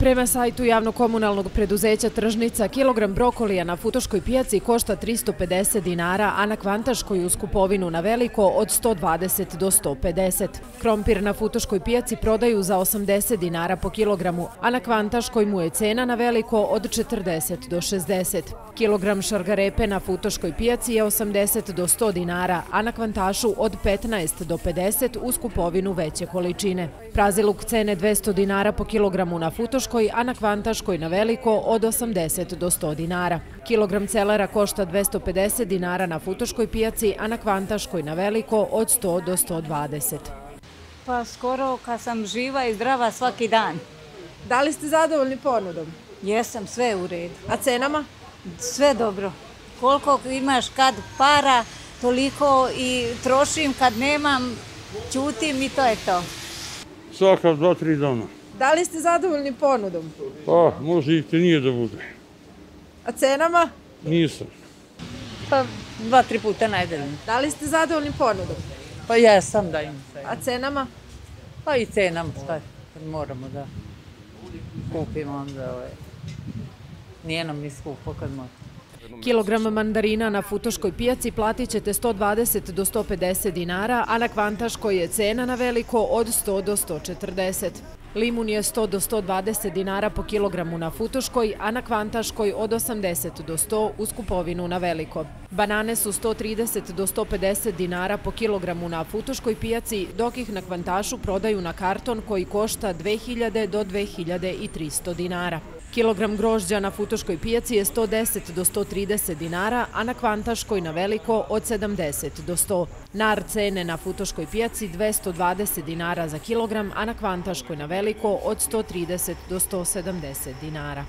Prema sajtu javnokomunalnog preduzeća Tržnica, kilogram brokolija na Futoškoj pijaci košta 350 dinara, a na Kvantaškoj uz kupovinu na veliko od 120 do 150. Krompir na Futoškoj pijaci prodaju za 80 dinara po kilogramu, a na Kvantaškoj mu je cena na veliko od 40 do 60. Kilogram šargarepe na Futoškoj pijaci je 80 do 100 dinara, a na Kvantašu od 15 do 50 uz kupovinu veće količine. Praziluk cene 200 dinara po kilogramu na Futoškoj, a na Kvantaškoj na veliko od 80 do 100 dinara. Kilogram celera košta 250 dinara na Futoškoj pijaci, a na Kvantaškoj na veliko od 100 do 120. Pa skoro kad sam živa i zdrava svaki dan. Da li ste zadovoljni ponudom? Jesam, sve u redu. A cenama? Sve dobro. Koliko imaš kad para, toliko i trošim kad nemam, čutim i to je to. Svaka dva, tri dana. Da li ste zadovoljni ponudom? Pa, može i te nije da bude. A cenama? Nisam. Pa dva, tri puta najdeljno. Da li ste zadovoljni ponudom? Pa jesam da im sve. A cenama? Pa i cenam, šta je, kad moramo da kupimo onda ovaj. Nije nam ni skupo kad moramo. Kilogram mandarina na Futoškoj pijaci platit ćete 120 do 150 dinara, a na Kvantaškoj je cena na veliko od 100 do 140. Limun je 100 do 120 dinara po kilogramu na Futoškoj, a na Kvantaškoj od 80 do 100 uz kupovinu na veliko. Banane su 130 do 150 dinara po kilogramu na Futoškoj pijaci, dok ih na Kvantašu prodaju na karton koji košta 2000 do 2300 dinara. Kilogram grožđa na Futoškoj pijaci je 110 do 130 dinara, a na Kvantaškoj na veliko od 70 do 100. Nar cene na Futoškoj pijaci 220 dinara za kilogram, a na Kvantaškoj na veliko od 130 do 170 dinara.